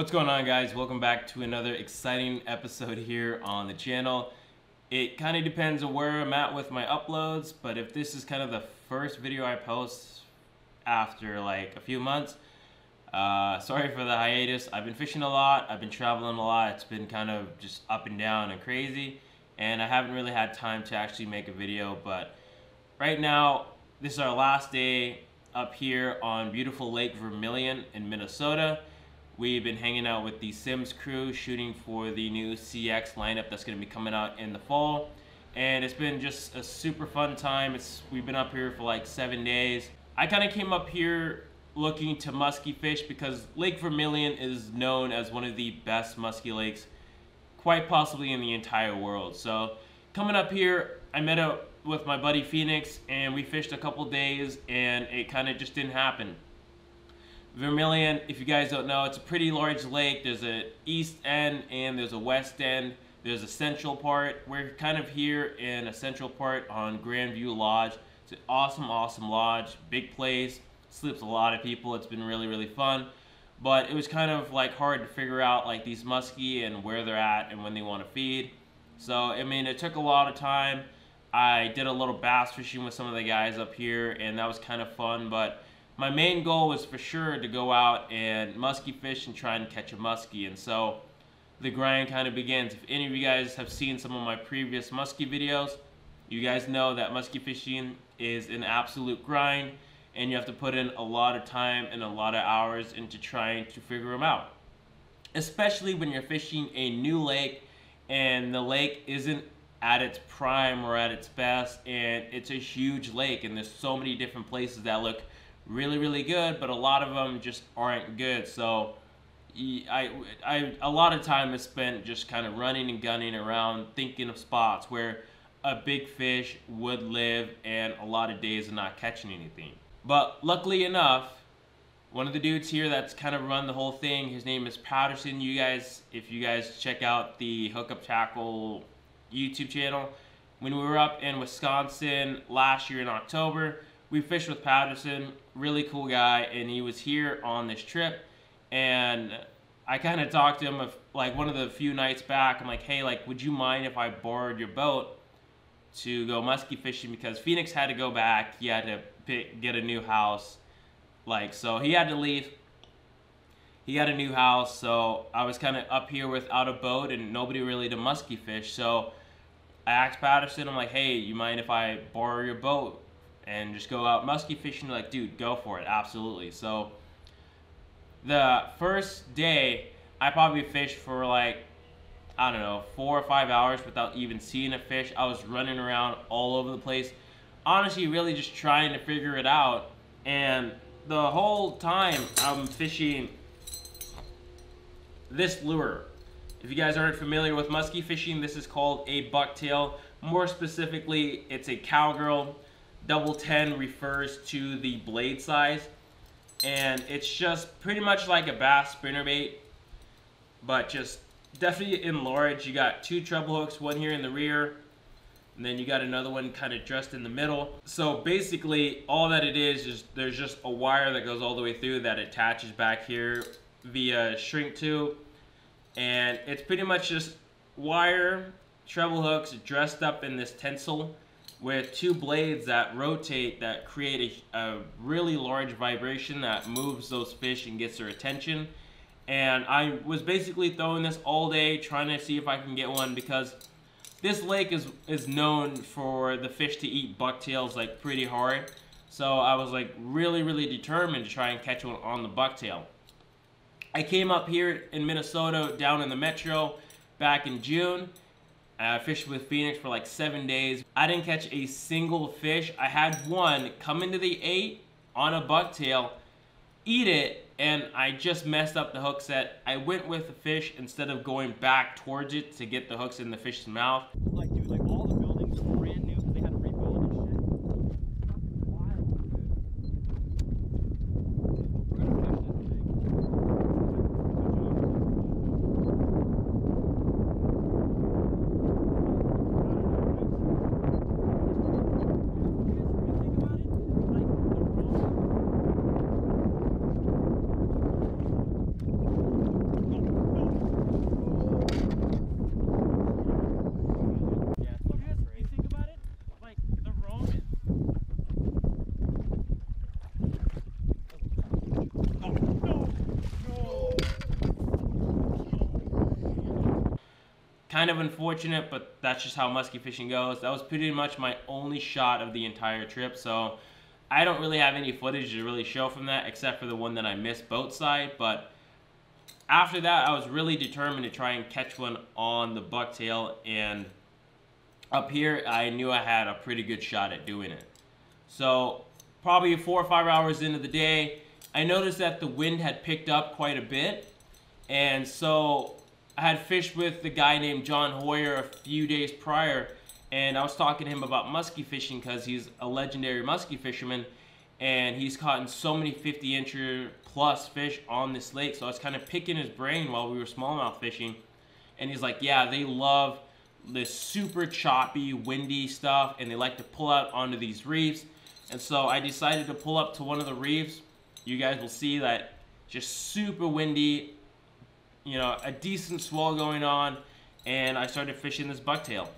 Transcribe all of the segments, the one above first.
What's going on guys? Welcome back to another exciting episode here on the channel. It kind of depends on where I'm at with my uploads, but if this is kind of the first video I post after like a few months, uh, sorry for the hiatus. I've been fishing a lot, I've been traveling a lot, it's been kind of just up and down and crazy, and I haven't really had time to actually make a video, but right now, this is our last day up here on beautiful Lake Vermilion in Minnesota. We've been hanging out with the Simms crew shooting for the new CX lineup that's going to be coming out in the fall. And it's been just a super fun time. It's We've been up here for like seven days. I kind of came up here looking to musky fish because Lake Vermilion is known as one of the best musky lakes quite possibly in the entire world. So coming up here, I met up with my buddy Phoenix and we fished a couple days and it kind of just didn't happen. Vermilion, if you guys don't know, it's a pretty large lake. There's a east end and there's a west end. There's a central part. We're kind of here in a central part on Grandview Lodge. It's an awesome, awesome lodge, big place, sleeps a lot of people. It's been really, really fun. But it was kind of like hard to figure out like these muskie and where they're at and when they want to feed. So, I mean, it took a lot of time. I did a little bass fishing with some of the guys up here and that was kind of fun, but my main goal was for sure to go out and musky fish and try and catch a muskie. And so the grind kind of begins. If any of you guys have seen some of my previous muskie videos, you guys know that muskie fishing is an absolute grind and you have to put in a lot of time and a lot of hours into trying to figure them out. Especially when you're fishing a new lake and the lake isn't at its prime or at its best and it's a huge lake and there's so many different places that look really, really good, but a lot of them just aren't good. So I, I, a lot of time is spent just kind of running and gunning around, thinking of spots where a big fish would live and a lot of days of not catching anything. But luckily enough, one of the dudes here that's kind of run the whole thing, his name is Patterson. You guys, if you guys check out the Hookup Tackle YouTube channel, when we were up in Wisconsin last year in October, we fished with Patterson, really cool guy, and he was here on this trip. And I kind of talked to him of like one of the few nights back. I'm like, hey, like, would you mind if I borrowed your boat to go musky fishing? Because Phoenix had to go back. He had to pick, get a new house. Like, so he had to leave. He had a new house, so I was kind of up here without a boat and nobody really to musky fish. So I asked Patterson, I'm like, hey, you mind if I borrow your boat? And just go out musky fishing. Like, dude, go for it, absolutely. So the first day, I probably fished for like I don't know four or five hours without even seeing a fish. I was running around all over the place, honestly, really just trying to figure it out. And the whole time I'm fishing this lure. If you guys aren't familiar with musky fishing, this is called a bucktail. More specifically, it's a cowgirl double 10 refers to the blade size. And it's just pretty much like a bass spinnerbait, but just definitely enlarged. You got two treble hooks, one here in the rear, and then you got another one kind of dressed in the middle. So basically, all that it is, is there's just a wire that goes all the way through that attaches back here via shrink tube. And it's pretty much just wire, treble hooks dressed up in this tinsel with two blades that rotate that create a, a, really large vibration that moves those fish and gets their attention. And I was basically throwing this all day trying to see if I can get one because this lake is, is known for the fish to eat bucktails like pretty hard. So I was like really, really determined to try and catch one on the bucktail. I came up here in Minnesota down in the metro back in June I fished with Phoenix for like seven days. I didn't catch a single fish. I had one come into the eight on a bucktail, eat it, and I just messed up the hook set. I went with the fish instead of going back towards it to get the hooks in the fish's mouth. Like, kind of unfortunate, but that's just how muskie fishing goes. That was pretty much my only shot of the entire trip, so I don't really have any footage to really show from that except for the one that I missed boat side, but after that, I was really determined to try and catch one on the bucktail, and up here, I knew I had a pretty good shot at doing it. So probably four or five hours into the day, I noticed that the wind had picked up quite a bit. And so I had fished with the guy named John Hoyer a few days prior. And I was talking to him about muskie fishing because he's a legendary muskie fisherman. And he's caught in so many 50 incher plus fish on this lake. So I was kind of picking his brain while we were smallmouth fishing. And he's like, yeah, they love this super choppy, windy stuff. And they like to pull out onto these reefs. And so I decided to pull up to one of the reefs. You guys will see that just super windy, you know, a decent swell going on. And I started fishing this bucktail.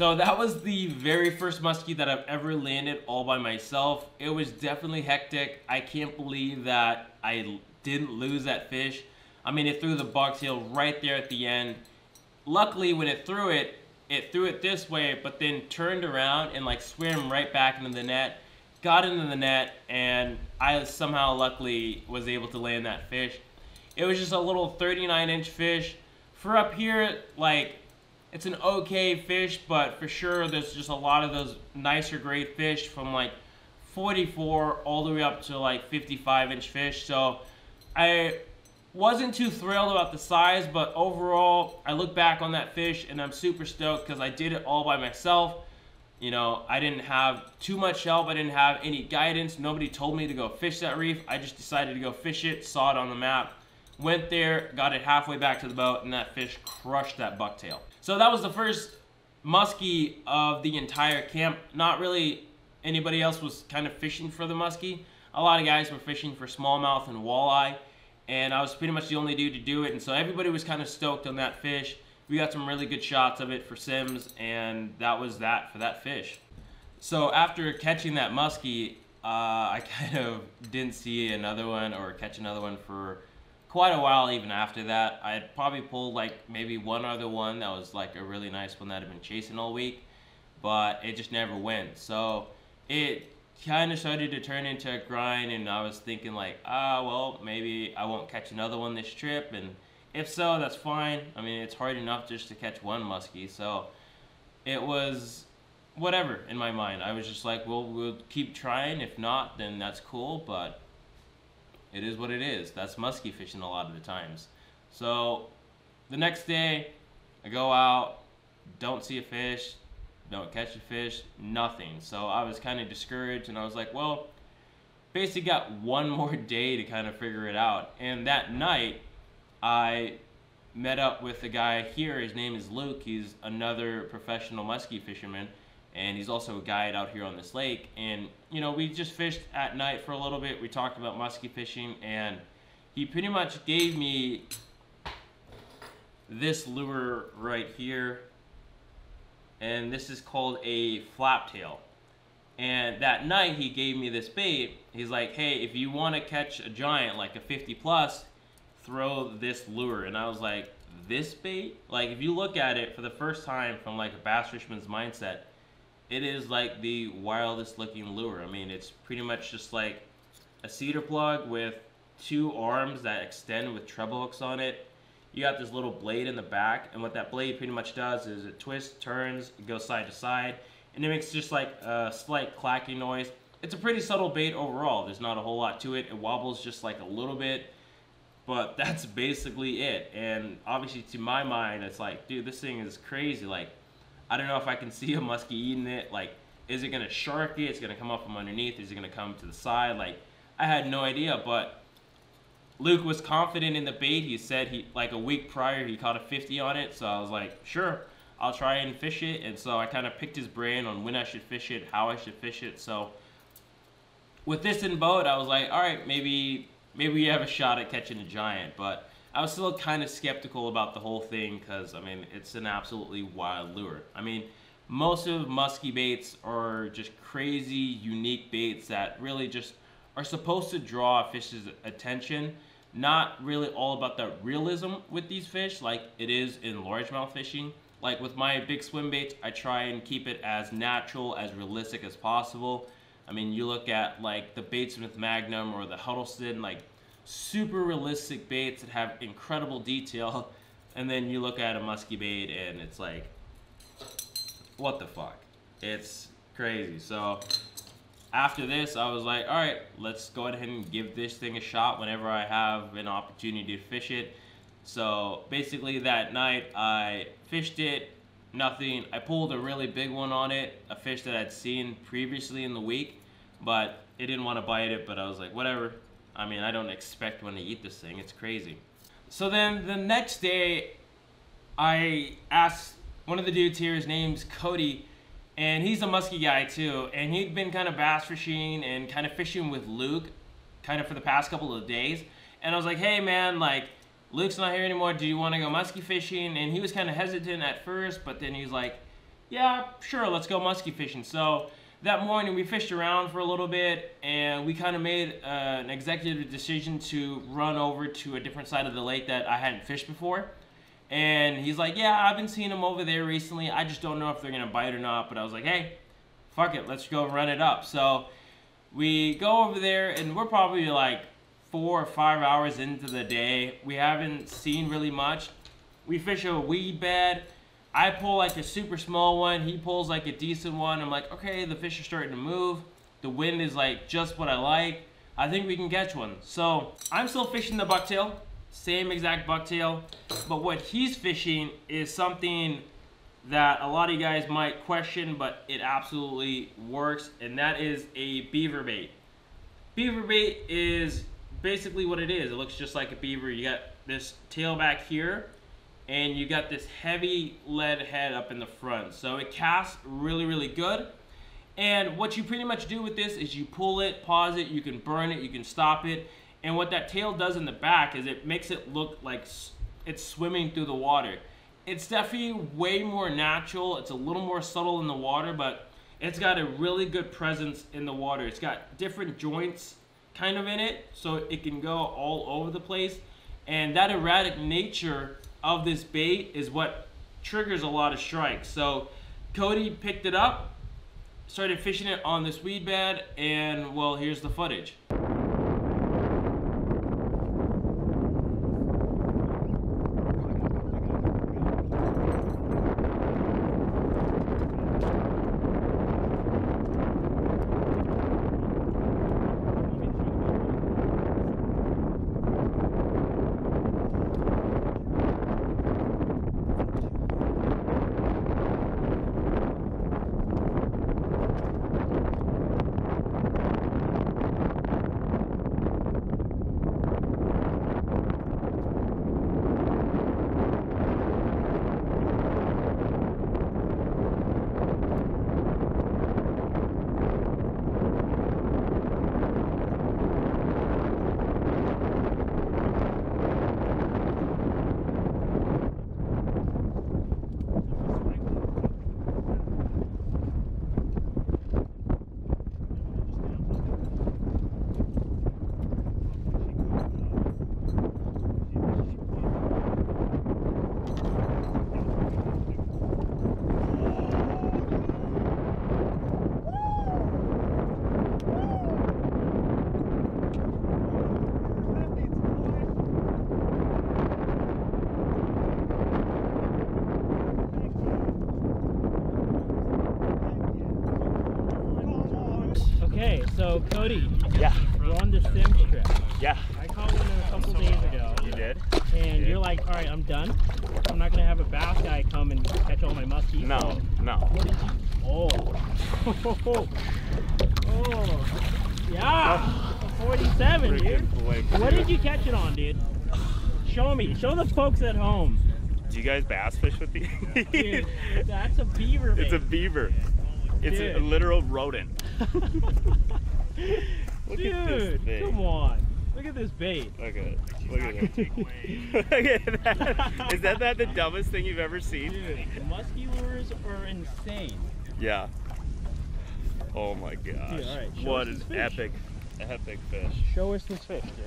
So that was the very first muskie that I've ever landed all by myself. It was definitely hectic. I can't believe that I didn't lose that fish. I mean, it threw the bucktail right there at the end. Luckily, when it threw it, it threw it this way, but then turned around and like swam right back into the net, got into the net, and I somehow luckily was able to land that fish. It was just a little 39 inch fish. For up here, like it's an okay fish, but for sure there's just a lot of those nicer grade fish from like 44 all the way up to like 55 inch fish. So I wasn't too thrilled about the size, but overall I look back on that fish and I'm super stoked because I did it all by myself. You know, I didn't have too much help. I didn't have any guidance. Nobody told me to go fish that reef. I just decided to go fish it, saw it on the map, went there, got it halfway back to the boat, and that fish crushed that bucktail. So that was the first muskie of the entire camp. Not really anybody else was kind of fishing for the muskie. A lot of guys were fishing for smallmouth and walleye, and I was pretty much the only dude to do it. And so everybody was kind of stoked on that fish. We got some really good shots of it for Simms, and that was that for that fish. So after catching that muskie, uh, I kind of didn't see another one or catch another one for quite a while even after that. I had probably pulled like maybe one other one that was like a really nice one that I'd been chasing all week, but it just never went. So it kind of started to turn into a grind and I was thinking like, ah, well, maybe I won't catch another one this trip. And if so, that's fine. I mean, it's hard enough just to catch one muskie. So it was whatever in my mind. I was just like, well, we'll keep trying. If not, then that's cool. But it is what it is. That's musky fishing a lot of the times. So the next day, I go out, don't see a fish, don't catch a fish, nothing. So I was kind of discouraged and I was like, well, basically got one more day to kind of figure it out. And that night, I met up with a guy here. His name is Luke. He's another professional muskie fisherman, and he's also a guide out here on this lake. And you know, we just fished at night for a little bit. We talked about muskie fishing, and he pretty much gave me this lure right here, and this is called a flap tail. And that night he gave me this bait. He's like, hey, if you want to catch a giant, like a 50 plus, throw this lure. And I was like, this bait? Like, if you look at it for the first time from like a bass fisherman's mindset, it is like the wildest looking lure. I mean, it's pretty much just like a cedar plug with two arms that extend with treble hooks on it. You got this little blade in the back, and what that blade pretty much does is it twists, turns, it goes side to side, and it makes just like a slight clacking noise. It's a pretty subtle bait overall. There's not a whole lot to it. It wobbles just like a little bit, but that's basically it. And obviously, to my mind, it's like, dude, this thing is crazy. Like, I don't know if I can see a muskie eating it. Like, is it gonna shark it? It's gonna come up from underneath. Is it gonna come to the side? Like, I had no idea, but Luke was confident in the bait. He said he like a week prior he caught a 50 on it, so I was like, sure, I'll try and fish it. And so I kind of picked his brain on when I should fish it, how I should fish it. So with this in boat, I was like, all right, maybe maybe we have a shot at catching a giant. But I was still kind of skeptical about the whole thing because I mean it's an absolutely wild lure. I mean most of musky baits are just crazy, unique baits that really just are supposed to draw a fish's attention. Not really all about the realism with these fish like it is in largemouth fishing. Like with my big swim baits, I try and keep it as natural, as realistic as possible. I mean, you look at like the Batesmith Magnum or the Huddleston, like super realistic baits that have incredible detail. And then you look at a musky bait and it's like, what the fuck? It's crazy. So after this, I was like, all right, let's go ahead and give this thing a shot whenever I have an opportunity to fish it. So basically that night I fished it, nothing. I pulled a really big one on it, a fish that I'd seen previously in the week, but it didn't want to bite it, but I was like, whatever. I mean, I don't expect when to eat this thing. It's crazy. So then the next day, I asked one of the dudes here, his name's Cody, and he's a musky guy too, and he'd been kind of bass fishing and kind of fishing with Luke kind of for the past couple of days. And I was like, hey man, like, Luke's not here anymore. Do you want to go muskie fishing? And he was kind of hesitant at first, but then he was like, yeah, sure, let's go muskie fishing. So that morning we fished around for a little bit and we kind of made uh, an executive decision to run over to a different side of the lake that I hadn't fished before. And he's like, yeah, I've been seeing them over there recently. I just don't know if they're going to bite or not. But I was like, hey, fuck it. Let's go run it up. So we go over there and we're probably like four or five hours into the day. We haven't seen really much. We fish a weed bed. I pull like a super small one. He pulls like a decent one. I'm like, okay, the fish are starting to move. The wind is like just what I like. I think we can catch one. So I'm still fishing the bucktail, same exact bucktail. But what he's fishing is something that a lot of you guys might question, but it absolutely works. And that is a beaver bait. Beaver bait is basically what it is. It looks just like a beaver. You got this tail back here, and you got this heavy lead head up in the front. So it casts really, really good. And what you pretty much do with this is you pull it, pause it, you can burn it, you can stop it. And what that tail does in the back is it makes it look like it's swimming through the water. It's definitely way more natural. It's a little more subtle in the water, but it's got a really good presence in the water. It's got different joints kind of in it, so it can go all over the place. And that erratic nature of this bait is what triggers a lot of strikes. So Cody picked it up, started fishing it on this weed bed, and well, here's the footage. Show the folks at home. Do you guys bass fish with these? Dude, that's a beaver bait. it's a beaver. It's a literal rodent. Look Dude, at this thing. come on. Look at this bait. Look at it. Look at it. Look at that. Is that, that the dumbest thing you've ever seen? Dude, musky lures are insane. Yeah. Oh my gosh. Dude, all right, show what us an fish. epic, epic fish. Show us this fish, dude.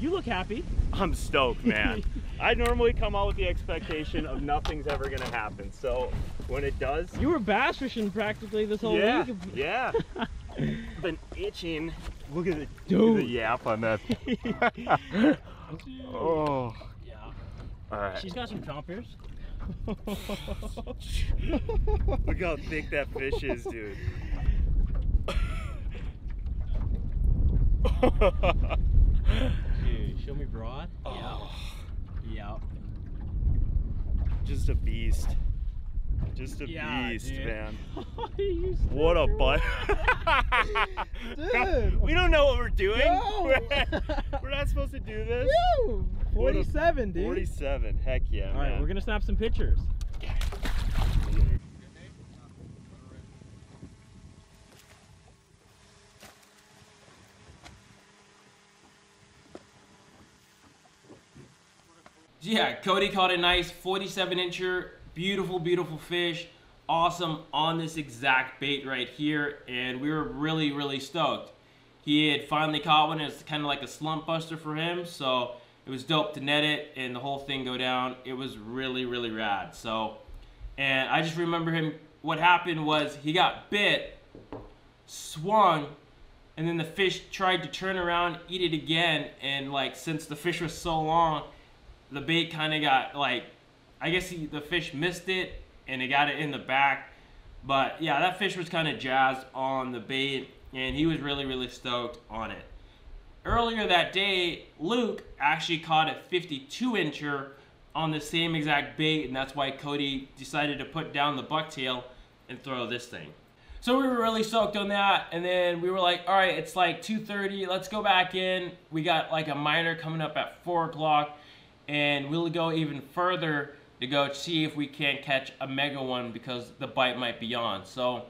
You look happy. I'm stoked, man. I normally come out with the expectation of nothing's ever gonna happen. So when it does, You were bass fishing practically this whole week. yeah, week. yeah. Been itching. Look at the, Dude. Look at the yap on that. oh. Yeah. All right. She's got some chompers. Look how thick that fish is, dude. Dude, show me broad. Oh, Yeah. just a beast. Just a Yeah, beast, dude. man. What a stuck butt. Dude. we don't know what we're doing. No. we're not supposed to do this. Woo! What a- 47, dude. 47. Heck yeah, All right, man. we're gonna snap some pictures. Yeah, Cody caught a nice 47 incher, beautiful, beautiful fish. Awesome on this exact bait right here, and we were really, really stoked. He had finally caught one, it's kind of like a slump buster for him, so it was dope to net it and the whole thing go down. It was really, really rad. So, and I just remember him, what happened was he got bit, swung, and then the fish tried to turn around, eat it again, and like since the fish was so long, the bait kind of got like, I guess he, the fish missed it and it got it in the back. But yeah, that fish was kind of jazzed on the bait and he was really, really stoked on it. Earlier that day, Luke actually caught a 52 incher on the same exact bait, and that's why Cody decided to put down the bucktail and throw this thing. So we were really stoked on that, and then we were like, all right, it's like 2.30, let's go back in. We got like a minor coming up at 4 o'clock, and we'll go even further to go see if we can't catch a mega one because the bite might be on. So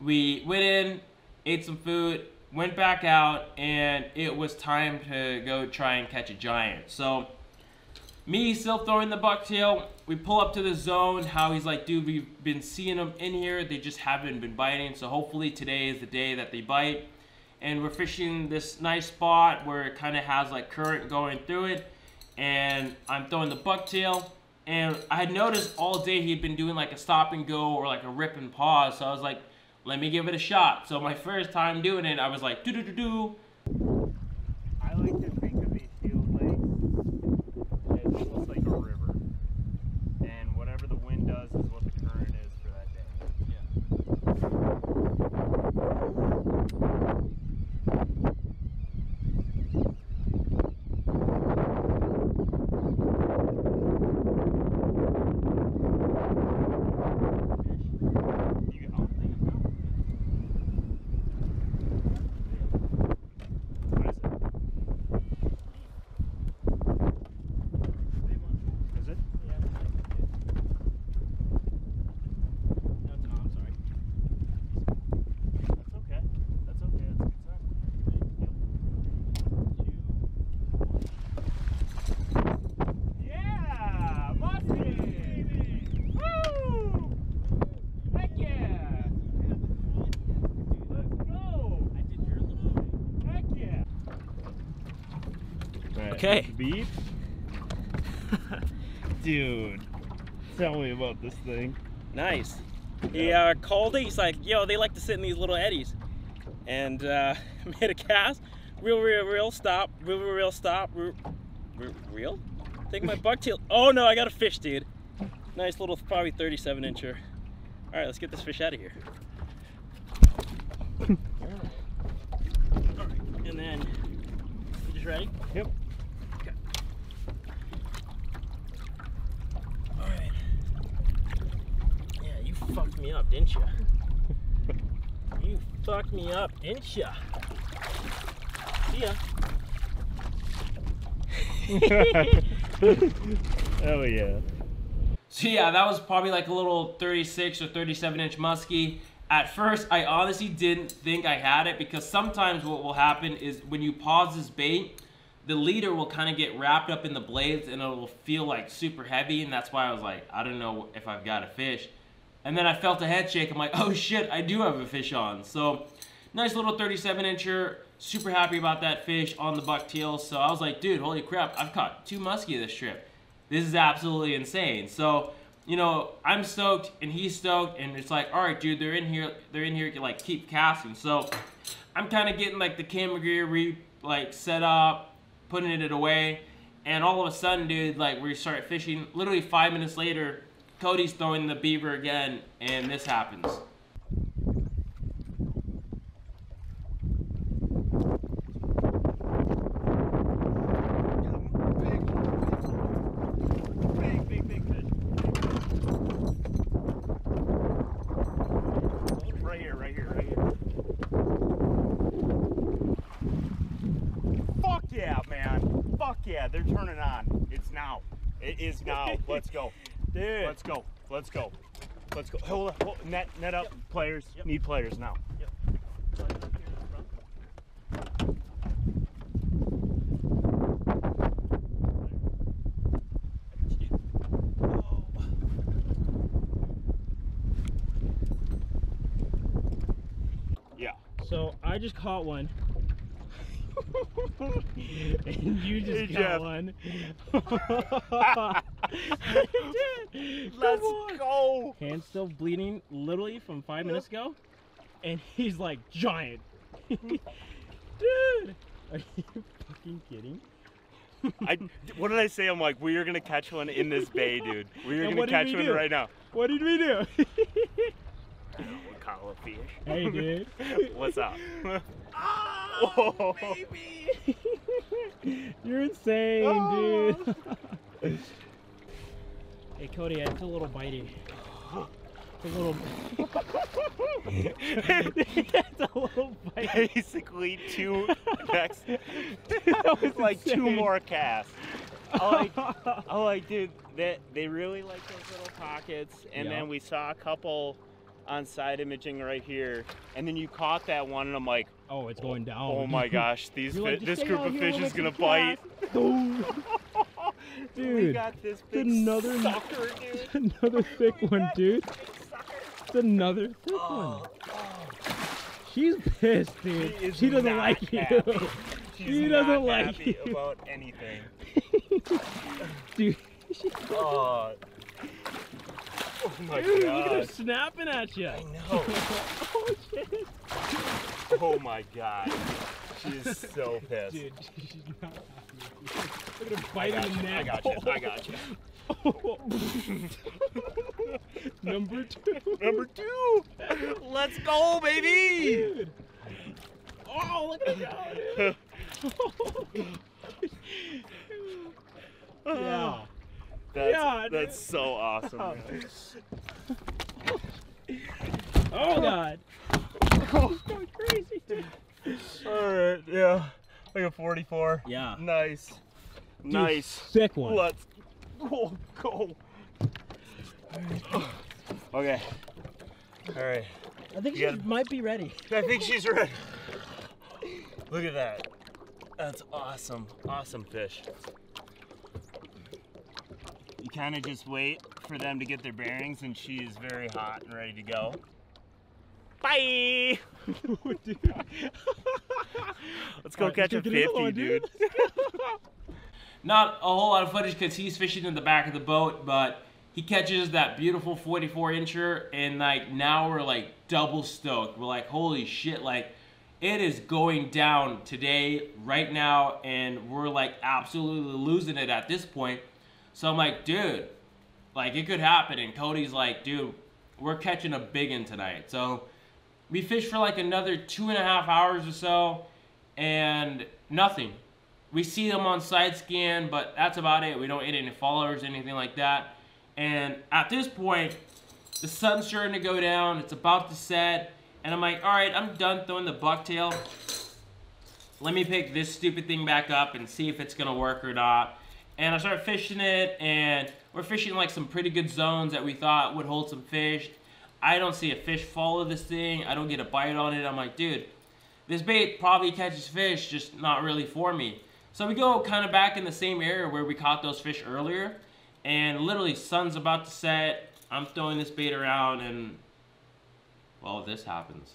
we went in, ate some food, went back out, and it was time to go try and catch a giant. So me still throwing the bucktail. We pull up to the zone. How he's like, dude, we've been seeing them in here. They just haven't been biting. So hopefully today is the day that they bite. And we're fishing this nice spot where it kind of has like current going through it. And I'm throwing the bucktail. And I had noticed all day he'd been doing like a stop and go or like a rip and pause. So I was like, let me give it a shot. So my first time doing it, I was like, do do do do. I like to think of these shield lakes as almost like a river. And whatever the wind does is what the current is for that day. You got- What is it? Is it? That's okay. That's okay. That's a good sign. Yeah! Muskie! Woo! Heck yeah! Let's go! Heck yeah! Okay. Beep. Dude, tell me about this thing. Nice. He uh, called it. He's like, yo, they like to sit in these little eddies. And uh, made a cast. Real, real, real, stop. Real, real, real, stop. Real, real? Take my bucktail. Oh no, I got a fish, dude. Nice little, probably 37 incher. All right, let's get this fish out of here. All right. And then, you just ready? Yep. Okay. All right. Yeah, you fucked me up, didn't you? you fucked me up, didn't you? See ya. oh yeah. So yeah, that was probably like a little 36 or 37 inch muskie. At first, I honestly didn't think I had it because sometimes what will happen is when you pause this bait, the leader will kind of get wrapped up in the blades and it will feel like super heavy and that's why I was like, I don't know if I've got a fish. And then I felt a head shake. I'm like, oh shit, I do have a fish on. So nice little 37 incher. Super happy about that fish on the bucktail. So I was like, dude, holy crap, I've caught two muskie this trip. This is absolutely insane. So, you know, I'm stoked and he's stoked and it's like, all right, dude, they're in here, they're in here, like keep casting. So I'm kind of getting like the camera gear re like set up, putting it away. And all of a sudden, dude, like we start fishing. Literally five minutes later, Cody's throwing the beaver again, and this happens. Big, big, big fish. Right here, right here, right here. Fuck yeah, man. Fuck yeah, they're turning on. It's now. It is now. Let's go. Dude. Let's go. Let's go. Let's go. Hold on. Hold, net, net up. Players. Yep. Need players now. Yeah. So I just caught one. and you just Hey, got Jeff. one. Dude, come Let's go. Hand still bleeding literally from five minutes ago. And he's like giant. Dude! Are you fucking kidding? I, what did I say? I'm like, we are gonna catch one in this bay, dude. We are And gonna catch one do? right now. What did we do? We'll call a fish. hey dude. What's up? Ah, oh, baby! You're insane, oh. dude. Hey Cody, it's a little bitey. It's a little. it's a little bitey. Basically, two next, That was like two more casts. I like, I did dude. They they really like those little pockets, and Yeah. then we saw a couple on side imaging right here, and then you caught that one, and I'm like, Oh, it's going oh, down. oh my gosh, these like, this group of fish is gonna bite. Cast." Boom. we Dude, got this big another- sucker, dude. another thick one, dude. this big sucker. It's another thick Oh, one. She's pissed, dude. She She doesn't like you. She's She doesn't like happy you. about anything. Dude, she's Oh, oh my dude look at her god. snapping at you. I know. oh shit. Oh my god. She is so pissed. Dude, she's not happy. Look at her biting the neck. I got you. I got you. Number two. Number two. Let's go, baby. Dude. Oh, look at her go, dude. yeah. That's, Yeah, that's so awesome. Oh. man. Oh god. Oh, going crazy, dude. All right, yeah. Like a 44. Yeah. Nice. Dude, Nice. Sick one. Let's go. Go. Okay. All right. I think You she gotta- might be ready. I think she's ready. Look at that. That's awesome. Awesome fish. You kind of just wait for them to get their bearings, and she is very hot and ready to go. Bye. Let's go Alright, catch a let's get another 50, one, dude. Not a whole lot of footage because he's fishing in the back of the boat, but he catches that beautiful 44 incher, and like now we're like double stoked. We're like, holy shit, like it is going down today, right now, and we're like absolutely losing it at this point. So I'm like, dude, like it could happen. And Cody's like, dude, we're catching a big one tonight. So we fished for like another two and a half hours or so. and nothing. We see them on side scan, but that's about it. We don't hit any followers, or anything like that. And at this point, the sun's starting to go down. It's about to set. And I'm like, all right, I'm done throwing the bucktail. Let me pick this stupid thing back up and see if it's going to work or not. And I started fishing it, and we're fishing like some pretty good zones that we thought would hold some fish. I don't see a fish follow this thing. I don't get a bite on it. I'm like, dude, this bait probably catches fish, just not really for me. So we go kind of back in the same area where we caught those fish earlier. And literally, sun's about to set. I'm throwing this bait around, and well, this happens.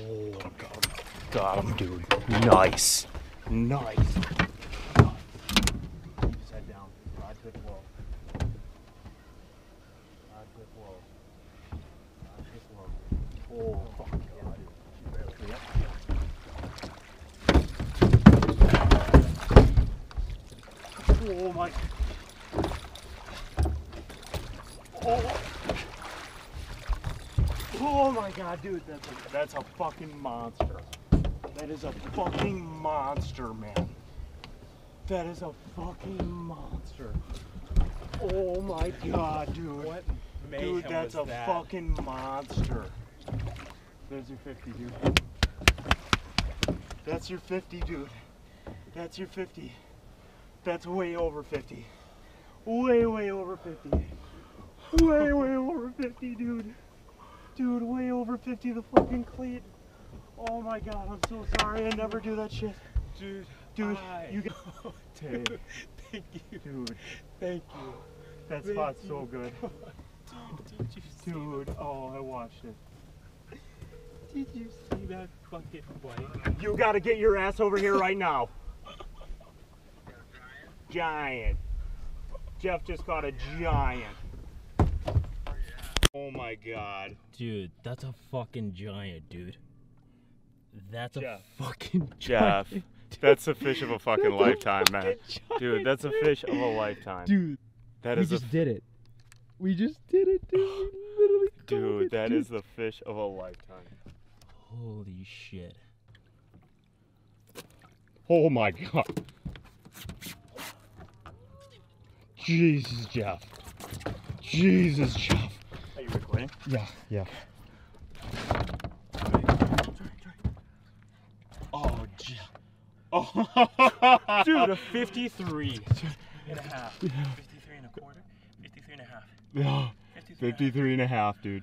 Oh, God. Got him, dude. Nice. Nice. Head down. Rod tip low. Rod tip low. Rod tip low. Oh, fuck. Yeah, Yep. Oh, my. Oh. Oh my god, dude, that's a, that's a fucking monster. That is a fucking monster, man. That is a fucking monster. Oh my god, dude. What Dude, that's a that? fucking monster. There's your 50, dude. That's your 50, dude. That's your 50. That's way over 50. Way, way over 50. Way, way over 50, dude. Dude, way over 50 the fucking cleat. Oh my god, I'm so sorry. I never do that shit. Dude, Dude, I- you got. Dude, Dude, thank you. dude, Thank you. that Thank spot's you. so good. Dude, did you see, Dude, oh, I watched it. did you see that fucking bite? You gotta get your ass over here right now. Giant. Jeff just caught a giant. Oh my god. Dude, that's a fucking giant, dude. That's a Jeff. fucking Jeff, that's a fish of a fucking That's a lifetime, man. fucking Dude, that's a dude. fish of a lifetime. Dude, that we just a did it. We just did it, dude. We literally dude. it, That dude. is the fish of a lifetime. Holy shit. Oh my god. Jesus, Jeff. Jesus, Jeff. You recording? Yeah, yeah. Oh, Jeff. Oh, Dude, a 53 and a half. 53 and a quarter? 53 and a half. Yeah. 53 53 and a half, dude.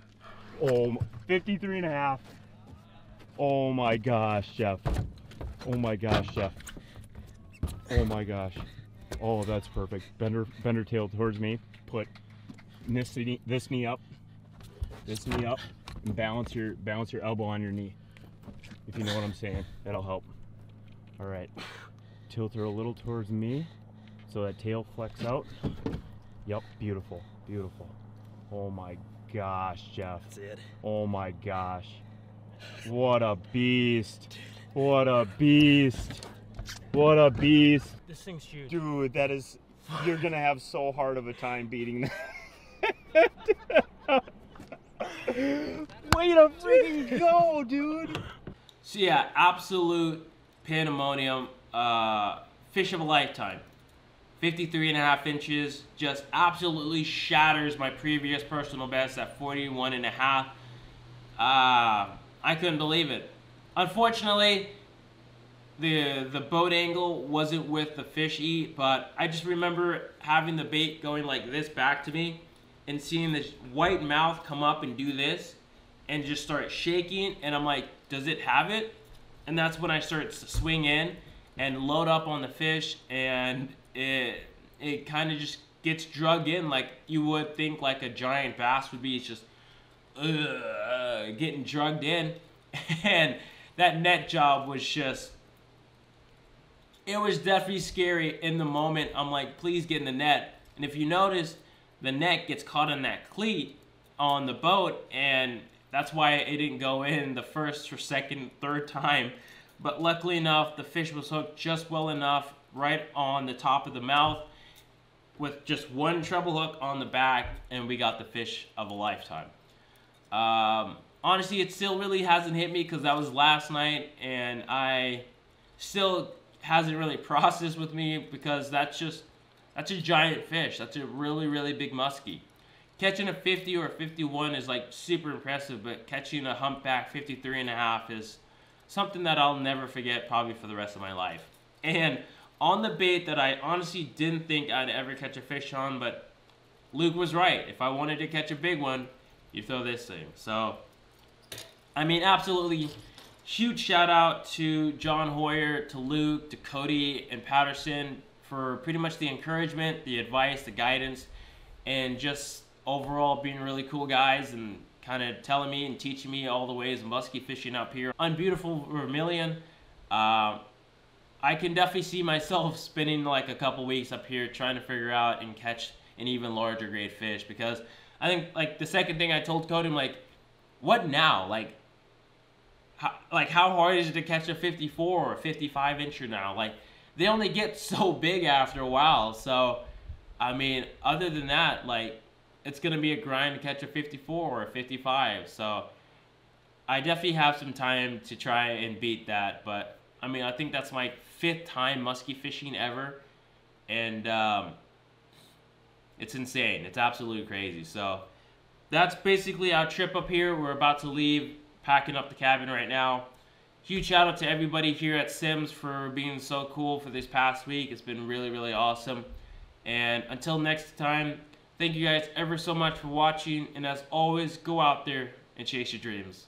Oh, 53 and a half. Oh my gosh, Jeff. Oh my gosh, Jeff. Oh my gosh. Oh, that's perfect. Bender, bender tail towards me. Put this knee, this knee up, this knee up, and balance your balance your elbow on your knee. If you know what I'm saying, that'll help. All right. Tilt her a little towards me, so that tail flex out. Yep, beautiful, beautiful. Oh my gosh, Jeff. That's it. Oh my gosh. What a beast. What a beast. What a beast. This thing's huge. Dude, that is. You're gonna have so hard of a time beating that. Way to freaking go, dude. So yeah, absolute pandemonium. Uh, fish of a lifetime. 53 and a half inches. Just absolutely shatters my previous personal best at 41 and a half. Uh, I couldn't believe it. Unfortunately, the the boat angle wasn't with the fish eat, but I just remember having the bait going like this back to me and seeing this white mouth come up and do this and just start shaking and I'm like, does it have it? And that's when I start to swing in and load up on the fish and it it kind of just gets drug in like you would think like a giant bass would be. It's just uh, getting drugged in, and that net job was just. It was definitely scary in the moment. I'm like, please get in the net. And if you notice, the net gets caught in that cleat on the boat, and that's why it didn't go in the first or second, third time. But luckily enough, the fish was hooked just well enough right on the top of the mouth with just one treble hook on the back, and we got the fish of a lifetime. Um, honestly, it still really hasn't hit me because that was last night, and I still hasn't really processed with me because that's just that's a giant fish. That's a really really big muskie. Catching a 50 or a 51 is like super impressive, but catching a humpback 53 and a half is something that I'll never forget probably for the rest of my life. And on the bait that I honestly didn't think I'd ever catch a fish on, but Luke was right. If I wanted to catch a big one, you throw this thing. So, I mean, absolutely huge shout out to John Hoyer, to Luke, to Cody, and Patterson for pretty much the encouragement, the advice, the guidance, and just overall being really cool guys and kind of telling me and teaching me all the ways of muskie fishing up here on beautiful Vermilion. Uh, I can definitely see myself spending like a couple weeks up here trying to figure out and catch an even larger grade fish because I think like the second thing I told Cody, I'm like, what now? Like, how, like how hard is it to catch a 54 or 55 incher now? Like, they only get so big after a while. So, I mean, other than that, like, it's gonna be a grind to catch a 54 or a 55. So, I definitely have some time to try and beat that. But I mean, I think that's my fifth time muskie fishing ever, and um, it's insane. It's absolutely crazy. So that's basically our trip up here. We're about to leave, packing up the cabin right now. Huge shout out to everybody here at Simms for being so cool for this past week. It's been really, really awesome. And until next time, thank you guys ever so much for watching. And as always, go out there and chase your dreams.